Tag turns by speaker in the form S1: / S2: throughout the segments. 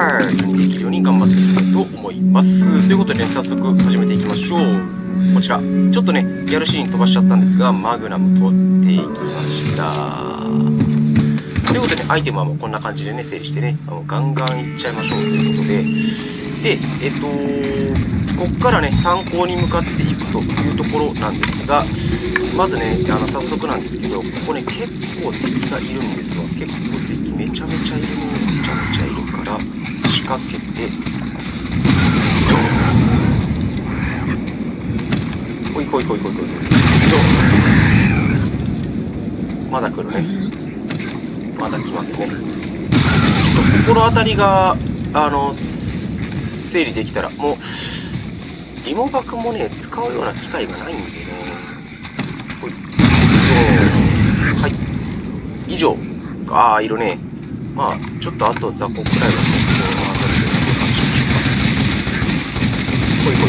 S1: ァーストパートにできるように頑張っていきたいと思います。ということでね、早速始めていきましょう。こちら、ちょっとね、やるシーン飛ばしちゃったんですが、マグナム取っていきました。ということで、ね、アイテムはもうこんな感じでね、整理してね、あのガンガンいっちゃいましょうということで、で、えっと、こっからね、炭鉱に向かっていくというところなんですが、まずね、あの早速なんですけど、ここね、結構敵がいるんですわ。結構敵めちゃめちゃいるね。めちゃめちゃいるか、けて、ドンほいほいほいほいほい。ドンまだ来るね。まだ来ますね。ちょっと心当たりが、あの、整理できたら、もう、リモバクもね、使うような機会がないんでね。ほい。はい。以上。ああ、いるね。まあ、ちょっとあと雑魚くらいのところを当たるという感じしましょうか。ほいほ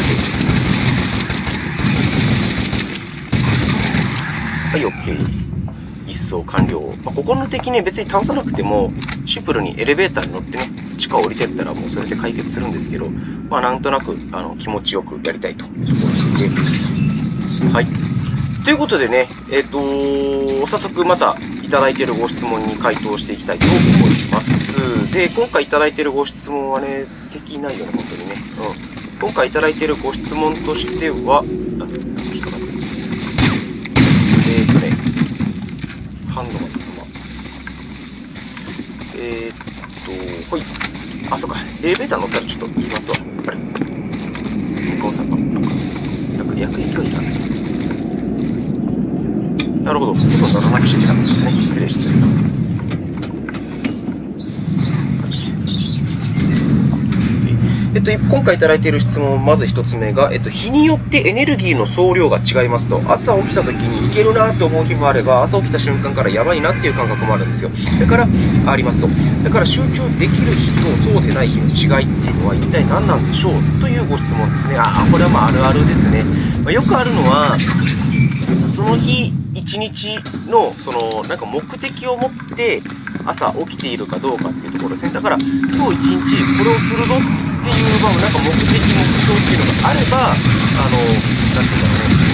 S1: いオッケー。一層完了。まあ、ここの敵ね、別に倒さなくても、シンプルにエレベーターに乗ってね、地下降りてったらもうそれで解決するんですけど、まあなんとなく、あの、気持ちよくやりたいというところで、はい。ということでね、えっ、ー、と早速またいただいているご質問に回答していきたいと思います。で、今回いただいているご質問はね、敵ないよね、本当にね。うん。今回いただいているご質問としては、えっ、ー、とね、ハンドマンのまえー、っと、ほい。あ、そっか。エレベーター乗ったらちょっと言いますわ。あれ向こうさんの、なんか、役役役はいがない。なるほど。すぐ乗らなくちゃいけなかったですね。失礼失礼。えっと、今回いただいている質問、まず1つ目が、えっと、日によってエネルギーの総量が違いますと、朝起きた時にいけるなと思う日もあれば、朝起きた瞬間からやばいなっていう感覚もあるんですよ。だから、ありますと。だから集中できる日とそうでない日の違いっていうのは一体何なんでしょうというご質問ですね。あ、これはまああるあるですね。まあ、よくあるのは、その日一日の、その、なんか目的を持って朝起きているかどうかっていうところですね。だから、今日一日これをするぞっていう、まあ、なんか目的、目標っていうのがあれば、あの、なんていうんだろうね、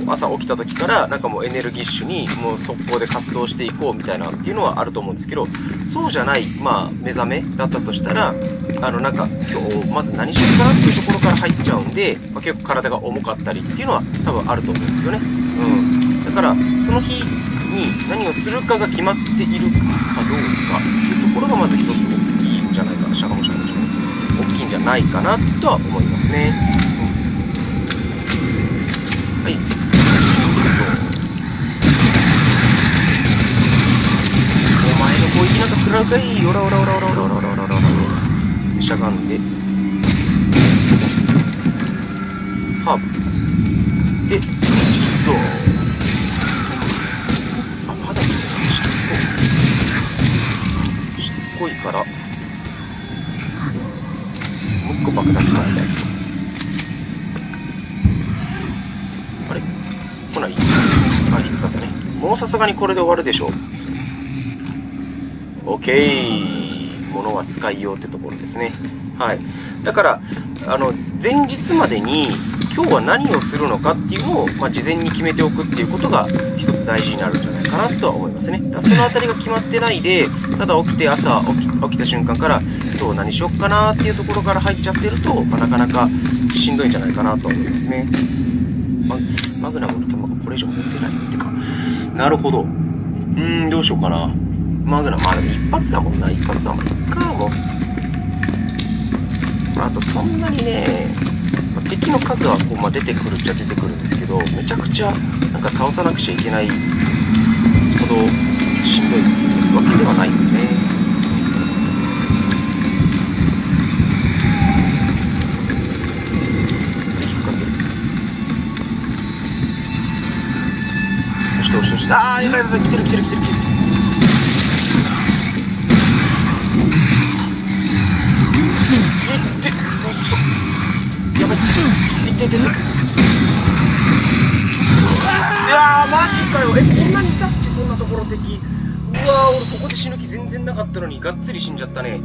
S1: えっと、朝起きた時から、なんかもうエネルギッシュに、もう速攻で活動していこうみたいなっていうのはあると思うんですけど、そうじゃない、まあ、目覚めだったとしたら、あの、なんか、今日、まず何しようかなっていうところから入っちゃうんで、まあ、結構体が重かったりっていうのは多分あると思うんですよね。うん。だから、その日に何をするかが決まっているかどうかっていうところがまず一つ大きいんじゃないか、もしゃがもしゃがも。大きいんじゃないかなとは思いますね。はい。お前の攻撃なんか食らうかいオラオラオラオラオラオラオラオラオラしゃがんで。ハーブ。で、ドーあ、まだ来てる。しつこい。しつこいから、個爆弾使い。あれ来ない。あ、引っかったね。もうさすがにこれで終わるでしょう。OK! 物は使い。ようってところですね。はい。だから、あの、前日までに今日は何をするのかっていうのを、まあ、事前に決めておくっていうことが一つ大事になるんじゃないかなとは思いますね。だそのあたりが決まってないで、ただ起きて朝起き起きた瞬間から、今日何しよっかなっていうところから入っちゃってると、まあ、なかなかしんどいんじゃないかなと思いますね。ま、マグナムの弾がこれ以上持ってないってか。なるほど。うーん、どうしようかな。マグナム、まあでも一発だもんな。一発だもん。か、もう。あとそんなにね、敵の数はこう、まあ、出てくるっちゃ出てくるんですけど、めちゃくちゃなんか倒さなくちゃいけないほどしんどいっていうわけではないんでね。引っかかってる。押して押して押して。ああ、やばいやばい、来てる来てる来てる来てる。ててていやーマジかよ。えこんなにいたっけ？こんなところ敵。うわー俺ここで死ぬ気全然なかったのに。がっつり死んじゃったね。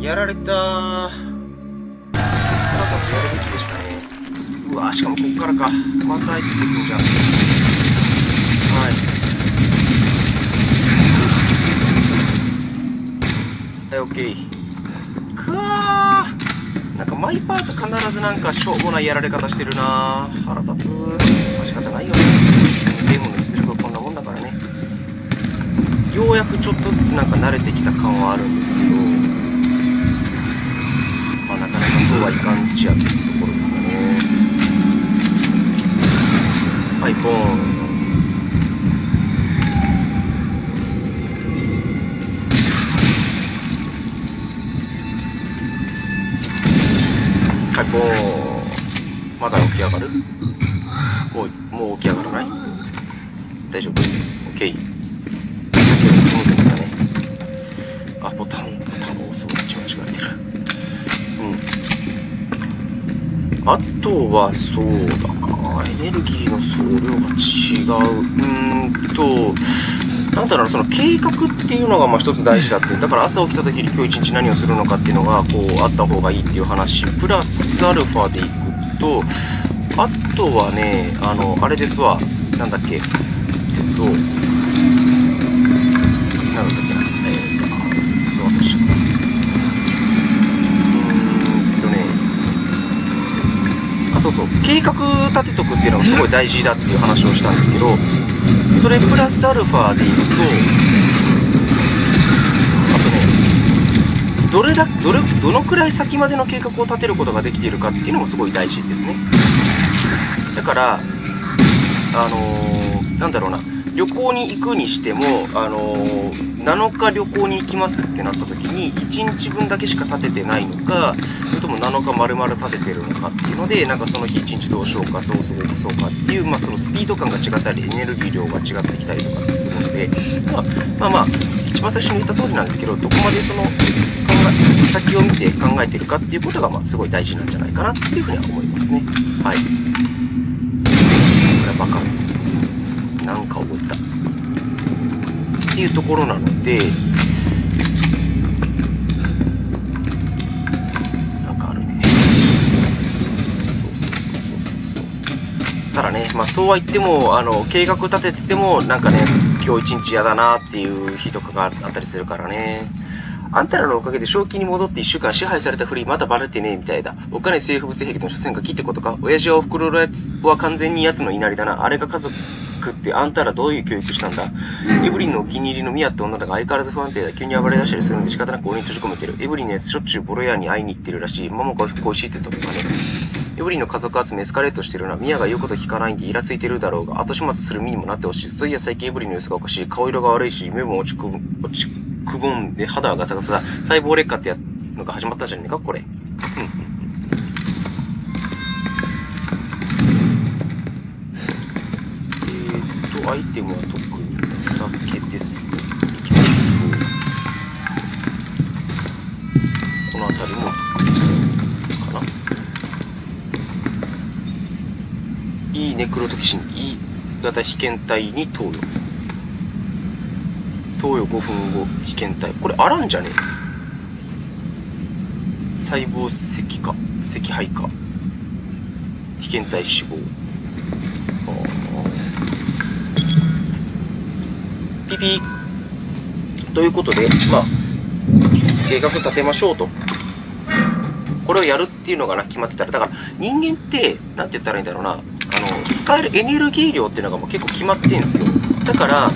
S1: やられたさっさとやるべきでしたね。うわしかもこっからか。またあいつ出てくんじゃんはい。はい、オッケ。ー。なんかマイパート必ずなんかしょうもないやられ方してるな腹立つ。まあ仕方ないよね。ゲームの出力はこんなもんだからね。ようやくちょっとずつなんか慣れてきた感はあるんですけど、まあなかなかそうはいかんちやっていうところですよね。はい、ボーン。はい、ボーまだ起き上がる？もう、もう起き上がらない？大丈夫 ?OK。さっきよりスムーズになったね。あ、ボタン、ボタンを押すの間違えてる。うん。あとは、そうだな。エネルギーの総量が違う。うーんと、なんだろうその計画っていうのがまあ一つ大事だってだから朝起きた時に今日一日何をするのかっていうのがこうあった方がいいっていう話プラスアルファでいくとあとはねあのあれですわ。なんだっけ。えっとなんだっけな。え、っと忘れちゃった。うーんとねそうそう。計画立てとくっていうのがすごい大事だっていう話をしたんですけどそれプラスアルファでいくと、あとね、どれだ、どれ、どのくらい先までの計画を立てることができているかっていうのもすごい大事ですね。だから、あのー、なんだろうな、旅行に行くにしても、あのー、7日旅行に行きますってなった時に、1日分だけしか立ててないのか、それとも7日丸々立ててるのかっていうので、なんかその日1日どうしようか、そうそうそうかっていう、まあそのスピード感が違ったり、エネルギー量が違ってきたりとかってするので、まあまあ、まあ、一番最初に言った通りなんですけど、どこまでその考え、先を見て考えてるかっていうことが、まあすごい大事なんじゃないかなっていうふうには思いますね。はい。これはバカですね。なんか覚えてた。っていうところなので、なんかあるね。そうそうそうそうそうそう。ただね、まあそうは言っても、あの、計画立ててても、なんかね、今日一日嫌だなっていう日とかがあったりするからね。あんたらのおかげで正気に戻って一週間支配されたふりまだバレてねえみたいだ。お金生物兵器の所詮が木ってことか親父はお袋のやつは完全に奴の稲荷だな。あれが家族ってあんたらどういう教育したんだエブリンのお気に入りのミアって女だが相変わらず不安定だ。急に暴れ出したりするんで仕方なく鬼に閉じ込めてる。エブリンのやつしょっちゅうボロ屋に会いに行ってるらしい。ママが恋しいってとこかね。エブリンの家族集めエスカレートしてるな。ミアが言うこと聞かないんでイラついてるだろうが、後始末する身にもなってほしい。そういや最近エブリンの様子がおかしい。顔色が悪いし、目も落ちく落ちくぼんで肌はガサガサだ。細胞劣化ってやのが始まったじゃねえか、これ。うん。えーと、アイテムは特にお酒ですね。行きましょう。この辺りも、かな。いいネクロトキシン、E 型被験体に投与。投与5分後、被験体。これ、あらんじゃねえ細胞石化、石灰化。被験体死亡。ピピということで、まあ、計画立てましょうと。これをやるっていうのがな、決まってたら。だから、人間って、なんて言ったらいいんだろうな。あの、使えるエネルギー量っていうのがもう結構決まってんすよ。だから、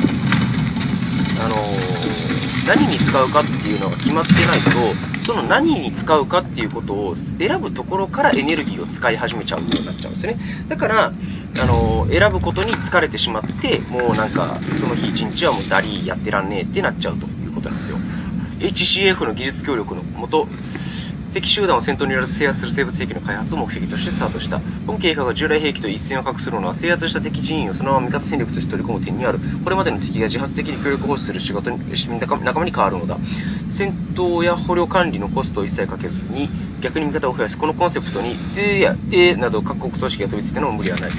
S1: 何に使うかっていうのが決まってないと、その何に使うかっていうことを選ぶところからエネルギーを使い始めちゃうようになっちゃうんですね。だから、あの、選ぶことに疲れてしまって、もうなんか、その日一日はもうダリーやってらんねえってなっちゃうということなんですよ。HCF の技術協力のもと、敵集団を先頭にやら制圧する生物兵器の開発を目的としてスタートした。本計画が従来兵器と一線を画するのは制圧した敵人員をそのまま味方戦力として取り込む点にある。これまでの敵が自発的に協力保持する仕事に市民仲間に変わるのだ。戦闘や捕虜管理のコストを一切かけずに逆に味方を増やす。このコンセプトに、でや、でなど各国組織が飛びついてのも無理はない。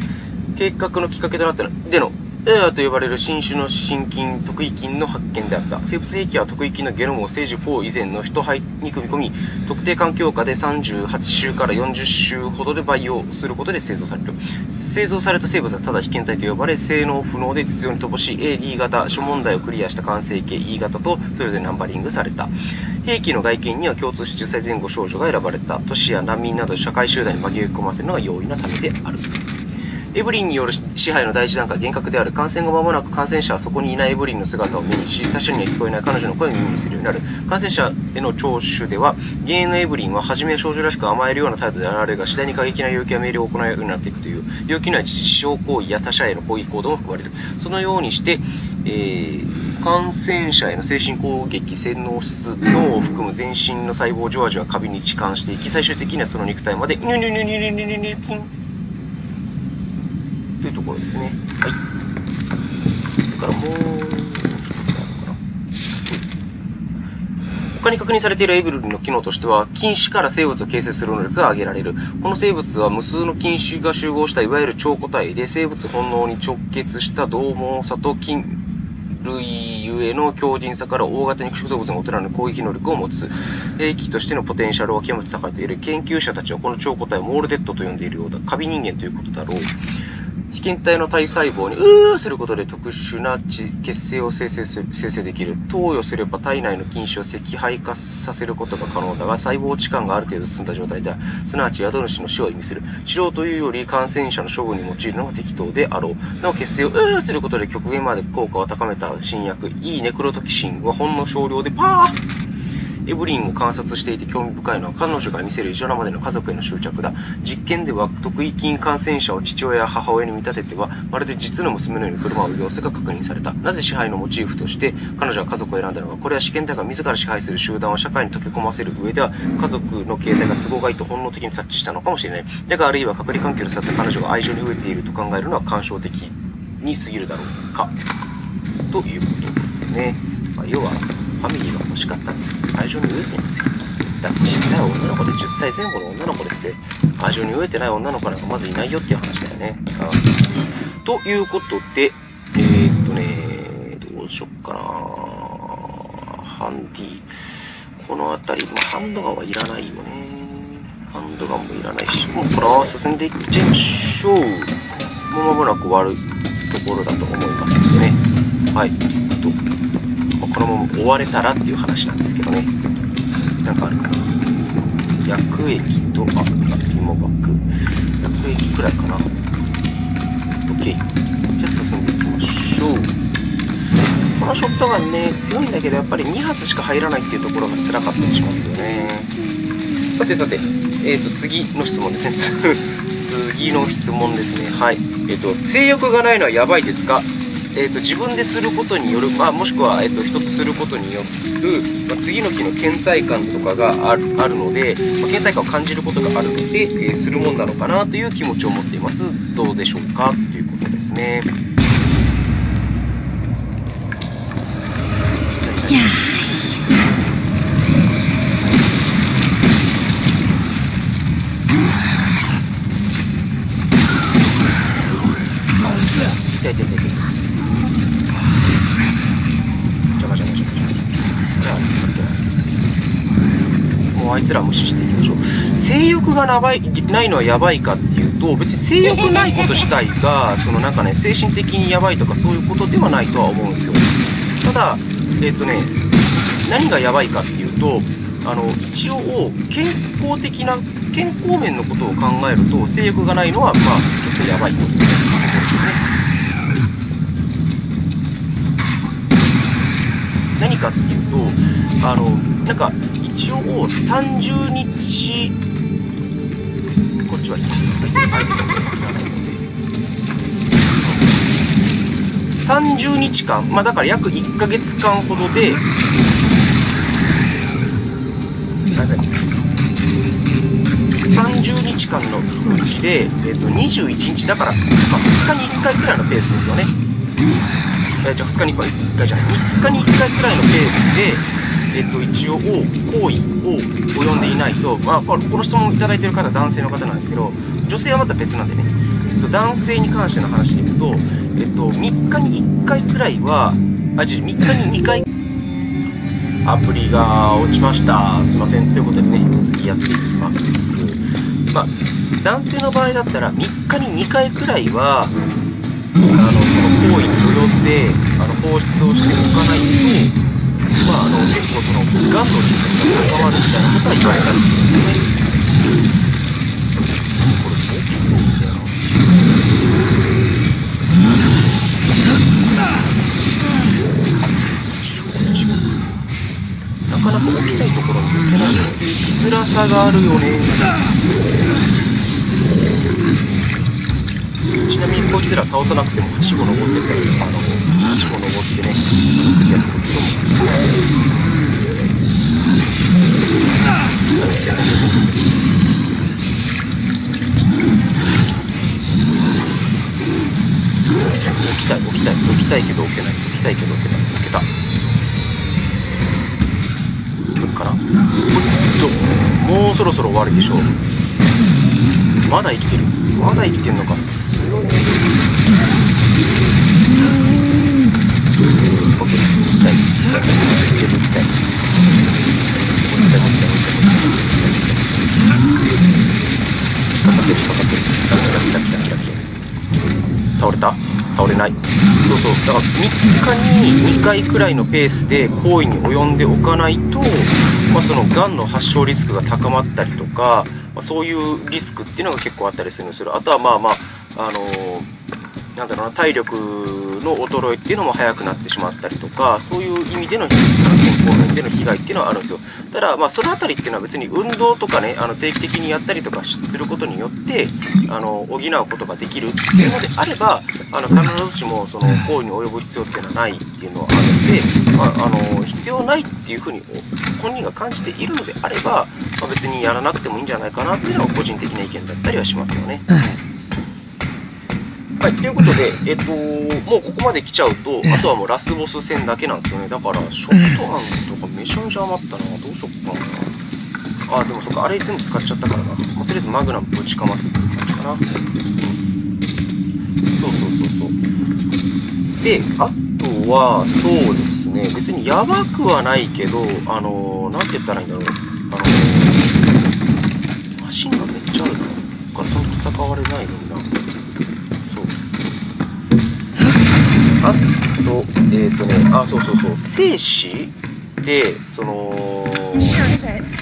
S1: 計画のきっかけとなったのでのエアーと呼ばれる新種の心筋、特異菌の発見であった。生物兵器は特異菌のゲノムをステージ4以前の人肺に組み込み、特定環境下で38週から40週ほどで培養することで製造される。製造された生物はただ被験体と呼ばれ、性能不能で実用に乏しい AD 型、諸問題をクリアした完成形 E 型とそれぞれナンバリングされた。兵器の外見には共通し10歳前後少女が選ばれた。都市や難民など社会集団に紛れ込ませるのが容易なためである。エブリンによる支配の第一段階、厳格である。感染後間もなく感染者はそこにいないエブリンの姿を目にし、他者には聞こえない彼女の声を耳にするようになる。感染者への聴取では、現役のエブリンは初めは少女らしく甘えるような態度で現れるが、次第に過激な要求や命令を行うようになっていくという、要求には自傷行為や他者への攻撃行動も含まれる。そのようにして、えー、感染者への精神攻撃、洗脳質、脳を含む全身の細胞じわじわカビに置換していき、最終的にはその肉体まで、ニュニュニュニュニュニュニュピンというところですね。はい。それからもう一つあるかな。他に確認されているエブリンの機能としては、菌糸から生物を形成する能力が挙げられる。この生物は無数の菌糸が集合したいわゆる超個体で、生物本能に直結した獰猛さと菌類ゆえの強靭さから大型肉食動物の大人の攻撃能力を持つ。兵器としてのポテンシャルは極めて高いと言える。研究者たちはこの超個体をモールデッドと呼んでいるようだ。カビ人間ということだろう。被験体の体細胞にうーすることで特殊な血清を生成する生成できる。投与すれば体内の菌糸を赤肺化させることが可能だが、細胞置換がある程度進ん。だ状態では、すなわち宿主の死を意味する。治療というより感染者の処分に用いるのが適当であろう。なお、血清をうーすることで極限まで効果を高めた新薬、いいネクロトキシンはほん。の少量でパーエブリンを観察していて興味深いのは彼女が見せる異常なまでの家族への執着だ。実験では特異菌感染者を父親や母親に見立てては、まるで実の娘のように振る舞う様子が確認された。なぜ支配のモチーフとして彼女は家族を選んだのか、これは試験だが自ら支配する集団を社会に溶け込ませる上では、家族の形態が都合がいいと本能的に察知したのかもしれない。だがあるいは隔離環境に去った彼女が愛情に飢えていると考えるのは感傷的に過ぎるだろうか。ということですね。まあ、要は、ァミリーが欲しかったんですよ。愛情に飢えてんですよ。だって小さい女の子で10歳前後の女の子ですよ。愛情に飢えてない女の子なんかまずいないよっていう話だよね。うん、ということで、えー、っとね、どうしよっかなハンディ。この辺り、ま、ハンドガンはいらないよね。ハンドガンもいらないし、もうこのまま進んでいっちゃいましょう。もう間もなく終わるところだと思いますんでね。はい、きっと。このまま終われたらっていう話なんですけどね。なんかあるかな。薬液と、あ、リモバック。薬液くらいかな。OK。じゃあ進んでいきましょう。このショットガンね、強いんだけど、やっぱり2発しか入らないっていうところが辛かったりしますよね。さてさて、えっ、ー、と、次の質問ですね。次の質問ですね。はい。えっ、ー、と、性欲がないのはやばいですか？えーと、自分ですることによる、まあ、もしくは、えーと、一つすることによる、まあ、次の日の倦怠感とかがあるので、まあ、倦怠感を感じることがあるので、えー、するもんなのかなという気持ちを持っています。どうでしょうかということですね。じゃああいつら無視していきましょう。性欲がないのはやばいかっていうと、別に性欲ないこと自体が、そのなんかね、精神的にやばいとかそういうことではないとは思うんですよ。ただ、えっ、とね、何がやばいかっていうと、あの、一応、健康的な、健康面のことを考えると、性欲がないのは、まあ、ちょっとやばいことですね。何かっていうと、あの、なんか、一応30日、こっちはいい。30日間、まあだから約1ヶ月間ほどで、30日間のうちで、えー、と21日だから、まあ、2日に1回くらいのペースですよね。え、じゃあ2日に1回じゃない、3日に1回くらいのペースで、えっと、一応、行為を及んでいないと、まあ、この質問をいただいている方は男性の方なんですけど、女性はまた別なんでね、えっと男性に関しての話で言うと、えっと、3日に1回くらいは、あ、違う、3日に2回、アプリが落ちました。すいません。ということでね、続きやっていきます。まあ、男性の場合だったら、3日に2回くらいは、あの、その行為によって、あの、放出をしておかないと、まあ、あの、結構その、がんのリスクが高まるみたいなことは言われたりするんですね。なかなか起きたいところに行けない辛さがあるよねちなみにこいつら倒さなくてもはしご登ってたりあのはしご登ってねクリアすることもできます起きたい起きたい起きたいけど起けない起きたいけど起けない起けたかなおっともうそろそろ終わりでしょうまだ生きてる。まだ生きてんのか。強い。OK 痛い痛い。いける痛い。痛い痛い痛い。痛い引っかかってる。引っかたいた来たい倒れた倒れないそうそうだから3日に2回くらいのペースで行為に及んでおかないと、まあ、そのがんの発症リスクが高まったりとかそういうリスクっていうのが結構あったりするんですよ。あとはまあまあ、あのーなんだろうな、体力の衰えっていうのも早くなってしまったりとか、そういう意味での健康面での被害っていうのはあるんですよ。ただ、まあ、そのあたりっていうのは別に運動とかね、あの定期的にやったりとかすることによって、あの補うことができるっていうのであれば、あの必ずしもその行為に及ぶ必要っていうのはないっていうのはあるので、まあ、あの必要ないっていうふうに本人が感じているのであれば、まあ、別にやらなくてもいいんじゃないかなっていうのが個人的な意見だったりはしますよね。はい、ということで、えっと、もうここまで来ちゃうと、あとはもうラスボス戦だけなんですよね。だから、ショットガンとかめちゃめちゃ余ったな。どうしよっかな。あ、でもそっか、あれ全部使っちゃったからな。もうとりあえずマグナムぶちかますっていう感じかな。うん。そうそうそうそう。で、あとは、そうですね、別にやばくはないけど、あのー、なんて言ったらいいんだろう。あのー、マシンがめっちゃあるな。こから戦われないのにな。あと、えっ、ー、とね、あ、そうそうそう、生死で、その、3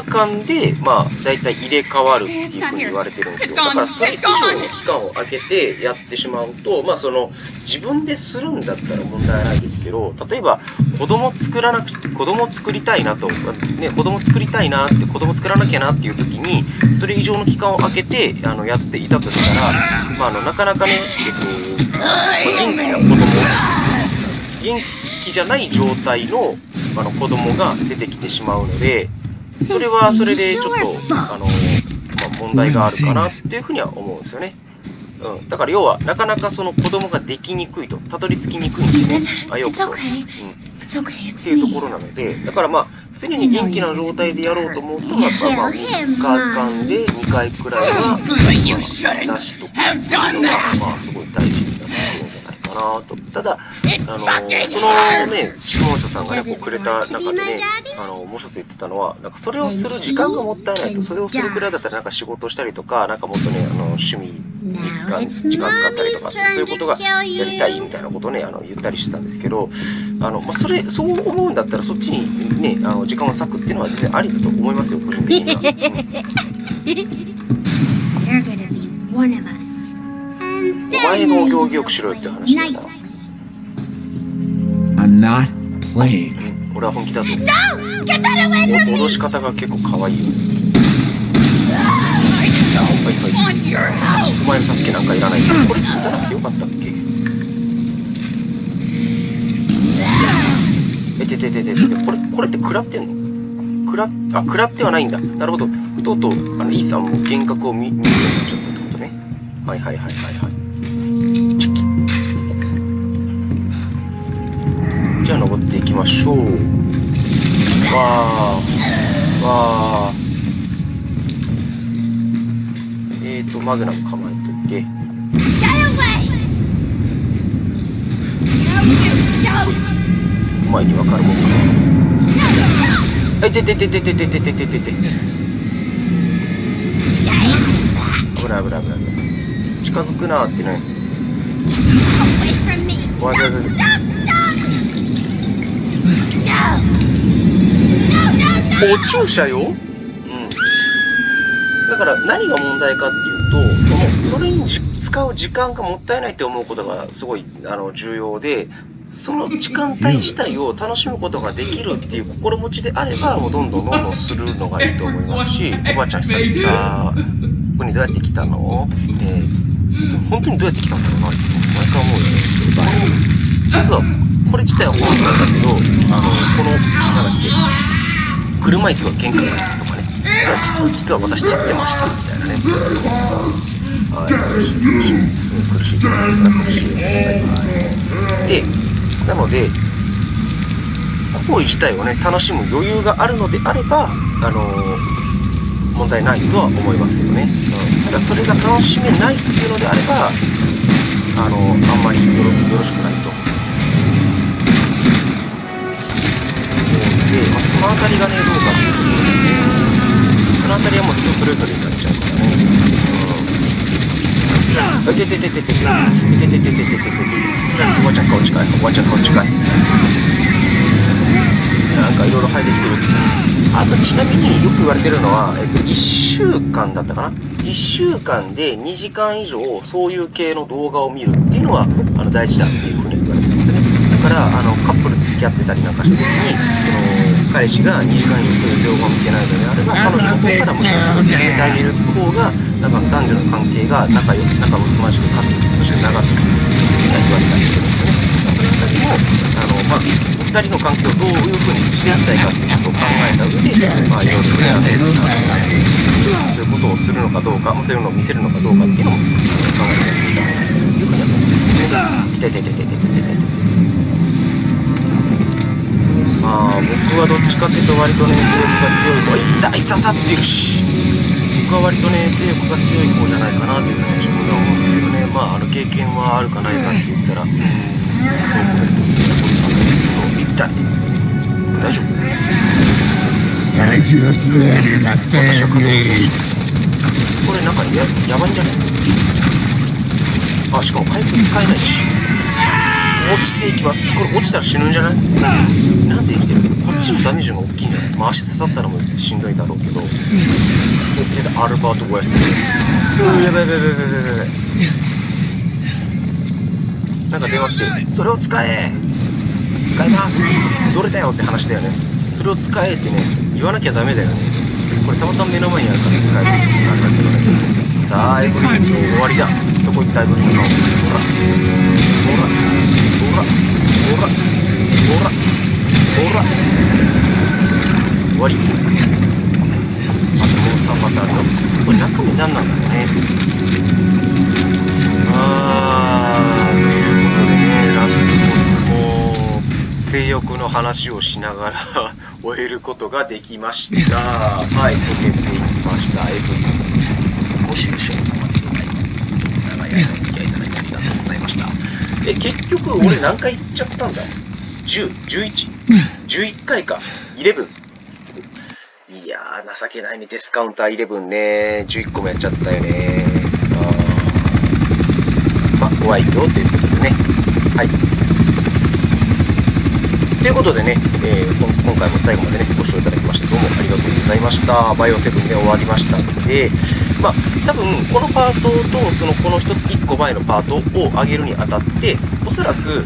S1: 日間で、まあ、大体入れ替わるっていうふうに言われてるんですよ。だからそれ以上の期間を空けてやってしまうと、まあ、その、自分でするんだったら問題ないですけど、例えば、子供作らなくて、子供作りたいなと、ね、子供作りたいなって、子供作らなきゃなっていう時に、それ以上の期間を空けて、あの、やっていたとしたら、まあ、あの、なかなかね、えっと、元気な子供元気じゃない状態のあの子供が出てきてしまうのでそれはそれでちょっとあ。の、まあ、問題があるかなっていうふうには思うんですよね。うん、だから要はなかなかその子供ができにくいと。たどり着きにくいんでね。あよくそ、う。ん、っていうところなので。だからまあ常に元気な状態でやろうと思うとやっぱまあ3日間で2回くらいは、まあ、出しとくっていうのがまあすごい大事かなと。ただ、あのー、そのね、質問者さんがね、こうくれた中でね、あの、もう一つ言ってたのは、なんかそれをする時間がもったいないと、それをするくらいだったらなんか仕事したりとか、なんかもっとね、あの、趣味に使う、時間使ったりとか、そういうことがやりたいみたいなことをね、あの、言ったりしてたんですけど、あの、まあ、それ、そう思うんだったら、そっちにね、あの、時間を割くっていうのは全然ありだと思いますよ、個人的には。うんお前がお行儀よくしろよって話だな。I'm not playing. 俺は本気だぞ。脅し方が結構可愛いよ。はいはい。お前の助けなんかいらない。これ打たなくてよかったっけ？えてててててこれ、これって食らってんの？食ら、あ、食らってはないんだ。なるほど。とうとう、あの、イーさんも幻覚を見、見るようになっちゃったってことね。はいはいはいはいはい。じゃあ登っていきましょう。わー。わー。えーと、マグナム構えとけお前にわかるもんかえててててててててててて危ない危ない危ない近づくなってねわわわお注射よ？うん。だから何が問題かっていうとそのそれに使う時間がもったいないって思うことがすごいあの重要でその時間帯自体を楽しむことができるっていう心持ちであれば、もうどんどんどんどんするのがいいと思いますし、おばあちゃん久々、ここにどうやって来たの？えー、本当にどうやって来たんだろうな、いつも。毎回思うよね。実は、これ自体は本当なんだけど、あの、この、なんだっけ、車椅子は玄関だとかね、実は、実は、実は私立ってました、みたいなね。はい、苦しい、苦しい。苦しいじゃないですか、苦しい。はい。で、なので、行為自体をね、楽しむ余裕があるのであれば、あのー、問題ないとは思いますけどね。うん。ただ、それが楽しめないっていうのであれば、あの、あんまりよろよろしくないそのあたりがね、どうかっていうところでね、そのあたりはもう人それぞれになっちゃうからね。うん。てててててててててててててててておばちゃん顔近いおばちゃん顔近いなんかいろいろ生えてきてるあとちなみによく言われてるのは、えっと、1週間だったかな1週間で2時間以上そういう系の動画を見るっていうのはあの大事だっていうふうに言われてますねだからあのカップルで付き合ってたりなんかした時にその彼氏が2時間以上そういう動画を見てないのであれば彼女の方からむしろそれを進めてあげる方がなんか男女の関係が仲良く仲睦まじくかつそして長く続く言われたりしてるんですよね。それあたりも、あの、まあ、お二人の関係をどういうふうにし合ったいかっていうことを考えた上で、まあ、いろいろね、あの、そういうことをするのかどうか、そういうのを見せるのかどうかっていうのも考えたりというふうに思うんですね。あ、僕はどっちかっていうと割とね、性欲が強いのは、痛い刺さってるし、僕は割とね、性欲が強い方じゃないかなというふうに自分では思うんですけどね、まあ、あの経験はあるかないかって言ったら、うん、ノーコメントみたいなことなんですけど、痛い。大丈夫私は家族。これなんかややばいんじゃねあ、しかも回復使えないし。落ちていきます。これ落ちたら死ぬんじゃない？なんで生きてる？こっちのダメージが大きいんだよ。まあ、足刺さったらもうしんどいだろうけど。出た、アルバート・ウェスト。やばいやばいやばいやばいやばい。なんか電話来てる。それを使え使いますどれだよって話だよね。それを使えってね、言わなきゃダメだよね。これたまたま目の前にあるから使える。あれだけどね。さあ、エブリン終わりだ。どこ行ったエブリンの。ほら。終わり。あともう3発あるよ。これ中身何なんだろうね。あー、ということでね、ラスボスも性欲の話をしながら終えることができました。はい、解けていきました。エブリン。ご愁傷様でございます。長い間え、結局俺何回行っちゃったんだ ?10、11、11回か。11。いやー、情けないね。デスカウンター11ね。11個もやっちゃったよね。あまあ、ご愛嬌ということでね。はい。ということでね、えー、今回も最後までね、ご視聴いただきまして、どうもありがとうございました。バイオセブンで終わりましたので、まあ、多分、このパートと、その、この一つ、一個前のパートを上げるにあたって、おそらく、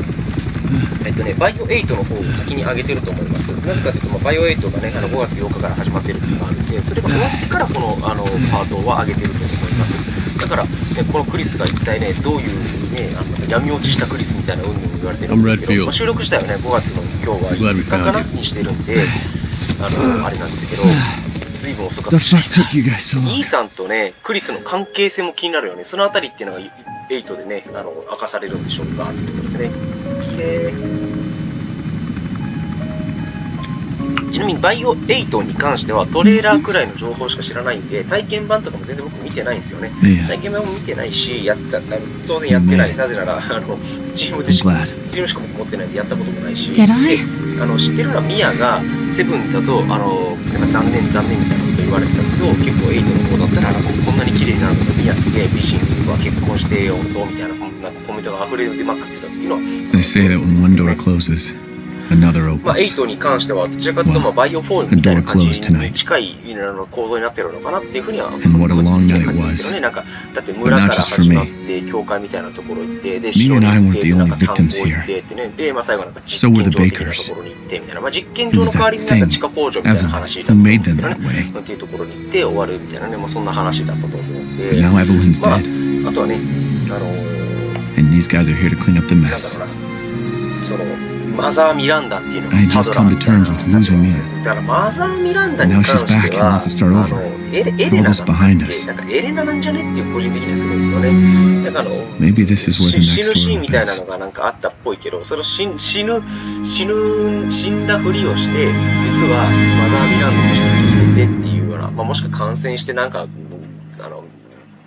S1: えっとね、バイオ8の方を先に上げてると思います。なぜかというと、まあ、バイオ8がね、あの5月8日から始まってるっていうのがあるんで、それが終わってからこのあのパートは上げてると思います。だから、ね、このクリスが一体ね、どういうね、あの闇落ちしたクリスみたいな運動言われてるんですけど、まあ、収録自体はね、5月の今日は5日かなにしてるんで、あの、あれなんですけど、随分遅かったし、イーさんとね、クリスの関係性も気になるよね。そのあたりっていうのが8でね、あの、明かされるんでしょうか、というところですね。綺麗。ちなみにバイオ8に関してはトレーラーくらいの情報しか知らないんで、体験版とかも全然僕見てないんですよね。体験版も見てないし、やった当然やってない。なぜなら、あの、スチームでしか、スチームしか持ってないんでやったこともないし、あの、知ってるのはミアが、セブンだと、あの、なんか残念残念みたいなこと言われてたけど、結構8の方だったら、こんなに綺麗になるのミヤすげえ美人は結婚してよ、どみたいな、なんかコメントが溢れ出まくってたっていうのは。
S2: Say that when one door closes, Another
S1: まあ、8に関しては、どちらかというと、まあ、バイオ4みたいな感じに近い構造になってるのかなっていうふうには、感じですよね。なんか、だって村から始まって、教会みたいなところ行って、で、城に行って、なんか田んぼ行ってってね、で、まあ、最後なんか実験場的なところに行ってみたいな、まあ、実験場の代わりになんか地下工場みたいな話だったんですけどね、っていうところに行って終わるみたいなね、まあ、そんな話だったと思うんで、まあ、あとはね、あのー、
S2: And these guys are here to clean up the mess.
S1: そのマザー・ミランダっていうのがサドラ
S2: ン
S1: だからマザー・ミランダに関してはあのエレエレナな
S2: ん
S1: なんかエレナなんじゃねっていう個人的にはすごいですよね。なんかあの死ぬシーンみたいなのがなんかあったっぽいけどその死ぬ死ぬ死んだふりをして実はマザー・ミランダとして生きてっていうような、まあ、もしくは感染してなんか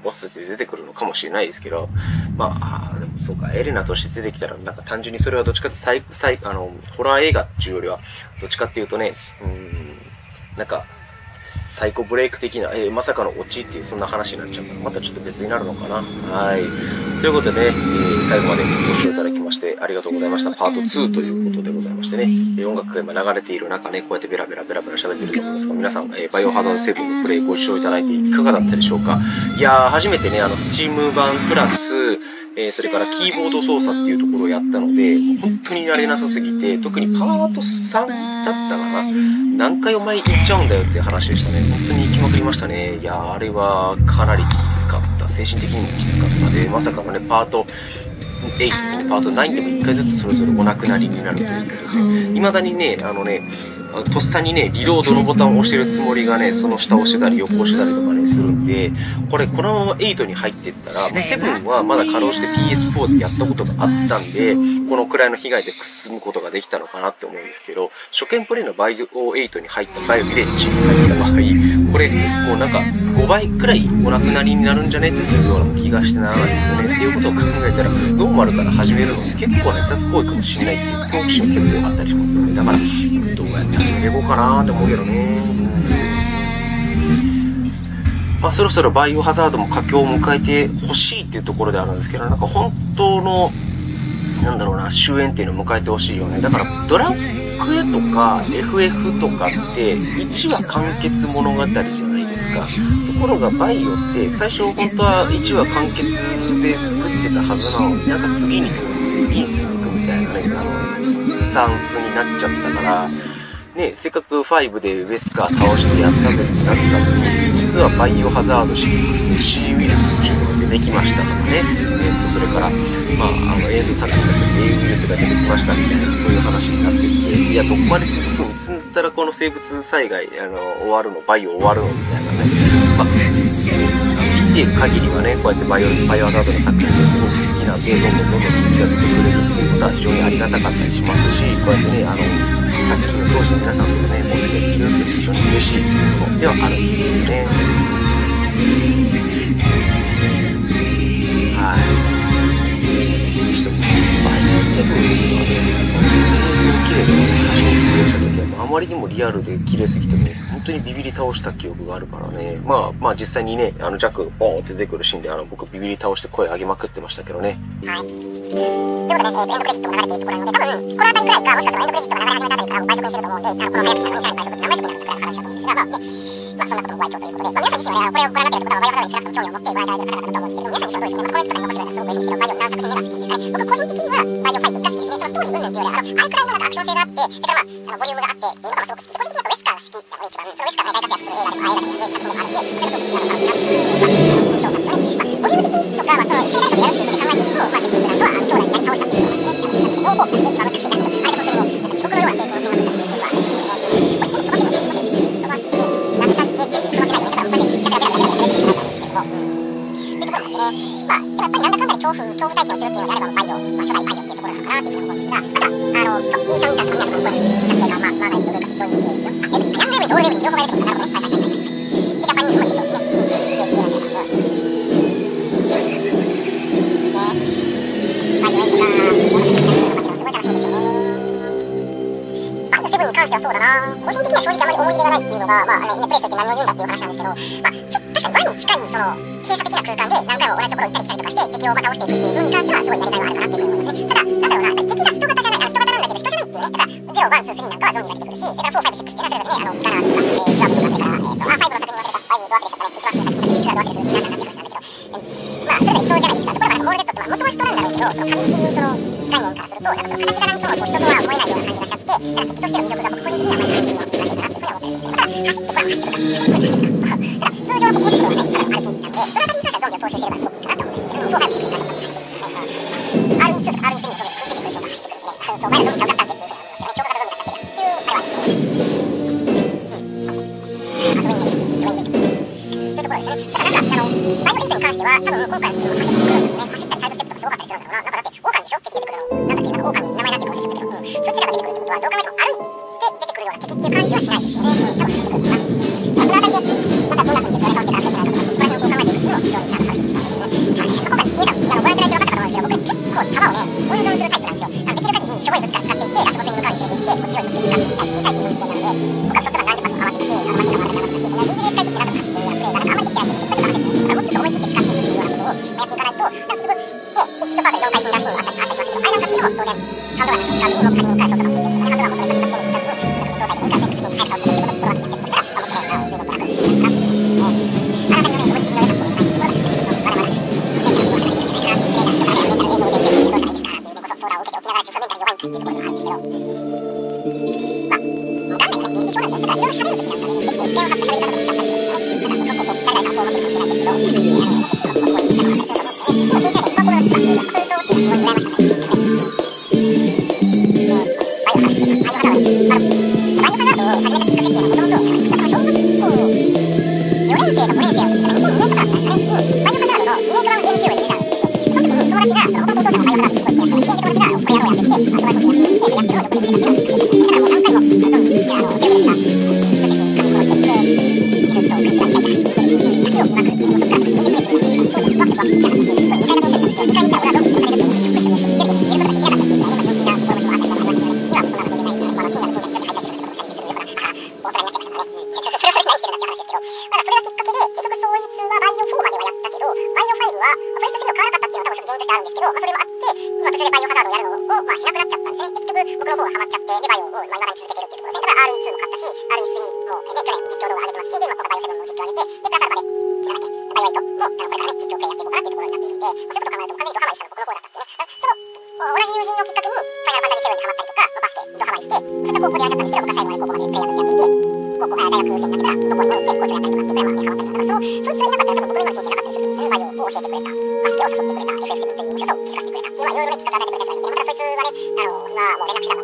S1: ボスで出てくるのかもしれないですけど、まあ、あでもそうか、エレナとして出てきたら、なんか単純にそれはどっちかってサイサイあの、ホラー映画っていうよりは、どっちかっていうとね、うん、なんか、サイコブレイク的な、えー、まさかのオチっていう、そんな話になっちゃうから、またちょっと別になるのかな。はい。ということでね、えー、最後までご視聴いただきまして、ありがとうございました。パート2ということでございましてね、え音楽が今流れている中ね、こうやってベラベラベラベラ喋ってると思うんですが、皆さん、えバイオハザード7のプレイご視聴いただいていかがだったでしょうか。いやー、初めてね、あの、スチーム版プラス、えそれからキーボード操作っていうところをやったので、本当に慣れなさすぎて、特にパート3だったかな。何回お前行っちゃうんだよっていう話でしたね。本当に行きまくりましたね。いや、あれはかなりきつかった。精神的にもきつかった。で、まさかのね、パート8と、ね、パート9でも1回ずつそれぞれお亡くなりになるということで、未だにね、あのね、とっさにね、リロードのボタンを押してるつもりがね、その下を押してたり、横押してたりとかね、するんで、これ、このまま8に入っていったら、まあ、7はまだ稼働して PS4 でやったことがあったんで、このくらいの被害でくすむことができたのかなって思うんですけど、初見プレイのバイオ8に入ったバイオビレッジに入った場合、これ、もうなんか、5倍くらいお亡くなりになるんじゃねっていうような気がしてならないんですよね。っていうことを考えたら、ノーマルから始めるのも結構な自殺行為かもしれないっていう好奇心結構あったりしますよね。だから、どうやって続けていこうかなって思うけどね、まあ、そろそろバイオハザードも佳境を迎えてほしいっていうところであるんですけどなんか本当のなんだろうな終焉っていうのを迎えてほしいよねだからドラクエとか FF とかって1話完結物語じゃないですかところがバイオって最初本当は1話完結で作ってたはずなのになんか次に続く次に続くみたいなねあのスタンスになっちゃったからね、せっかく5でウェスカー倒してやったぜってなったのに、実はバイオハザード6で C ウイルスっていうのが出てきましたとかね、えーと、それから、まあ、あの映像作品だと A ウイルスが出てきましたみたいな、そういう話になっていて、いや、どこまで続くのいつになったらこの生物災害あの終わるの、バイオ終わるのみたいなね。まあ生きていく限りはね、こうやってバイオバイオハザードの作品ですごく好きなんで、どんどんどんどん好きが出てくれるっていうことは非常にありがたかったりしますし、こうやってね、あの、作品を通して皆さんとねお付き合いできるっていうのは非常に嬉しいものではあるんですよね。はい。一人マイオセブンはね映像綺麗でも写真を撮影した時はあまりにもリアルで綺麗すぎてね本当にビビり倒した記憶があるからね、まあ、まあ実際にね、あのジャックボーンって出てくるシーンで、あの僕ビビり倒して声上げまくってましたけどね。
S3: はい。ということで、えー、エンドクレジットも流れていくところなので、多分、この辺りくらいか、もしかしたらエンドクレジットが流れ始めたあたりから倍速にしてると思うんで、あのこの早口のさらに倍速って何倍速になるか話だと思うんですが、まあね、まあそんなこともご愛ということで、まあ、皆さん自身は、ね、これをご覧になっている方は、バイオハに少なくとも興味を持ってご覧いただいる方だと思うんですけど、皆さん自身はどうでしょうね、まあ、コメントとかに残してくれたらすごく嬉しいんですけど、バイオ何作品目が好きですね。僕個人的には、バイオ5が好きですね。そのストーリー云々っていうより、あの、あれくらいのなんかアクション性があって、それからまあ、あのボリュームがあって、ゲーム感がすごく好きで、個人的には一番、その中大活躍する映画でももあるんで、それこそ素晴らしいな、まあ、印象なんですね。まあ、ボリュとか、まあ、そのかでやるっていうふうに考えていくと、まあ、シは兄弟になり倒したっていうのがあって、ノーボーカルで一番、れ本当にもう、地獄のような経験を積とかあ、っんで、るいのであれば、バイオ、まあ、初代バっいうところないうふでが、とは、まあ、その、まあ、の、まあ、初代いうとろかっていう思うんですが、あ、まあ、あ、ま、ま、あ、まあ、まあ、そうな個人的には正直あまり思い入れがないっていうのが、まあね、プレイしてて何を言うんだっていう話なんですけど、まあ、ちょ確かにワに近いその閉鎖的な空間で何回も同じところ行ったり来たりとかして敵をま倒していくっていう分に関してはすごいやりがいはあるかなっていうふうに思いますね。ただッキーね、だから、ースリーなんかはゾンビが出てくるし、それから4、5、6っていうのはそれぞれね、あの、ガラーとか、えー、チワワとか、それから、えっ、ー、と、あ、5の作品忘れた、5ドアフレシとかね、一番最初の作品、シュガードアフレションね、アんかなんアアうアなアだけど、うア、まあ、そアアア人じゃアいですか。ところが、モーフデッドっアアあ、アはアなんだろアけど、そアアアていうアの概念かアすると、なアかその形アなんともアう人とはアえないよアなアじアアちゃって、アんか敵とアてア魅力ア僕個人的アはあアドアフるのはアしいかなアていうふアア思アたアするんでアね。また、アアア、これはアってるか、アっアこれア走ってるか。だから、通アはこう、こういうことはない、ただ歩きなんで、その辺りがに行って、その時に友達が、その弟お父さんの会話がすごい好きな人がい、友達がこれやろうやってきて、友達に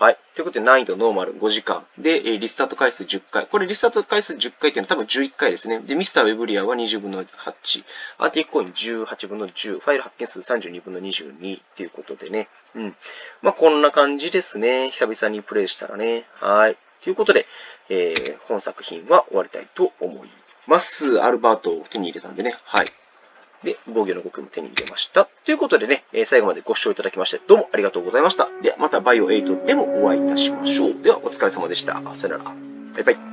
S1: はい。ということで、難易度ノーマル5時間。で、リスタート回数10回。これリスタート回数10回っていうのは多分11回ですね。で、ミスターウェブリアは20分の8。アーティックコイン18分の10。ファイル発見数32分の22っていうことでね。うん。まあ、こんな感じですね。久々にプレイしたらね。はい。ということで、えー本作品は終わりたいと思います。アルバートを手に入れたんでね。はい。で、防御の極も手に入れました。ということでね、え最後までご視聴いただきまして、どうもありがとうございました。では、またバイオ8でもお会いいたしましょう。では、お疲れ様でした。さよなら。バイバイ。